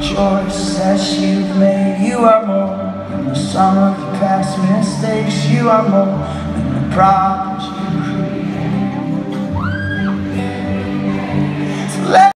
choice that you've made. You are more than the sum of your past mistakes. You are more than the problems